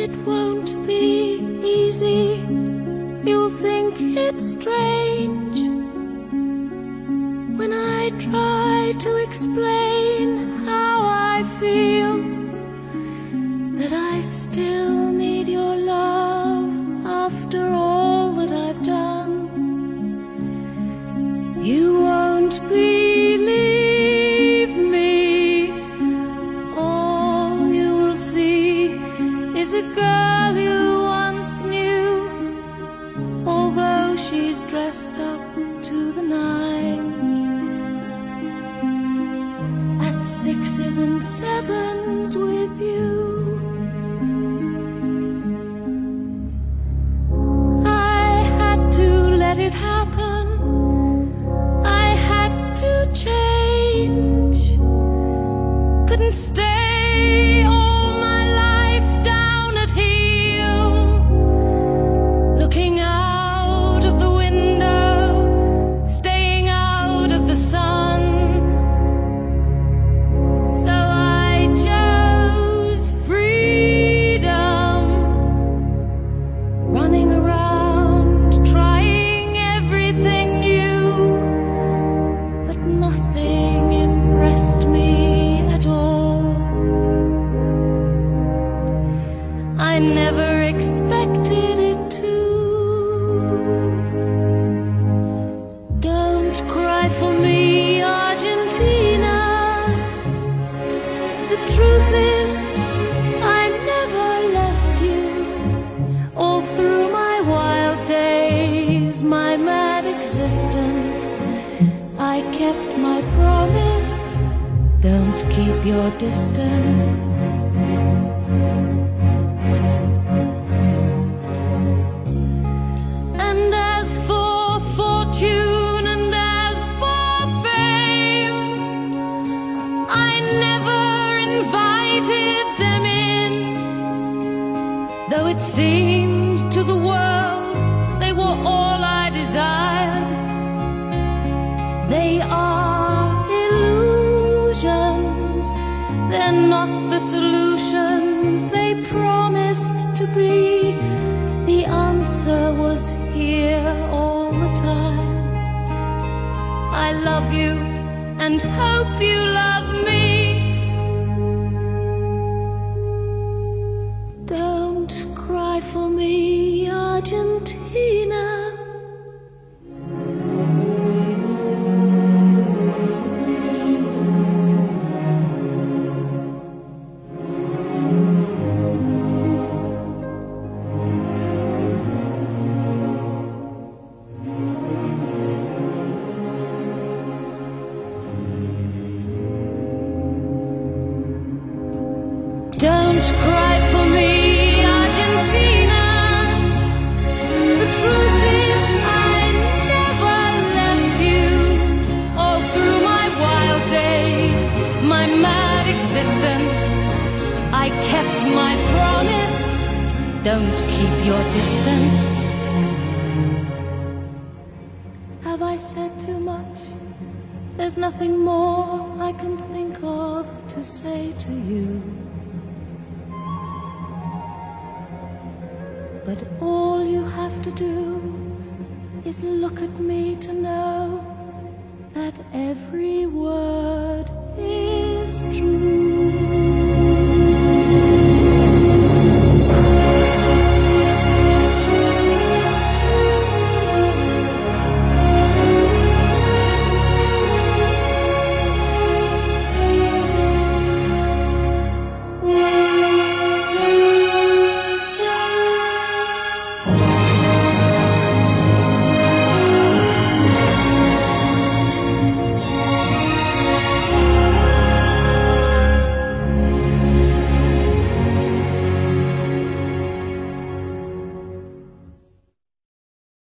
It won't be easy. You'll think it's strange when I try to explain how I feel that I still need your love after all that I've done. You won't believe girl you once knew, although she's dressed up to the nines. At sixes and sevens with you. I The truth is, I never left you. All through my wild days, my mad existence, I kept my promise. Don't keep your distance. It seemed to the world they were all I desired, they are illusions. They're not the solutions they promised to be. The answer was here all the time. I love you and hope you love me. Argentina. Don't Don't keep your distance. Have I said too much? There's nothing more I can think of to say to you. But all you have to do is look at me to know that every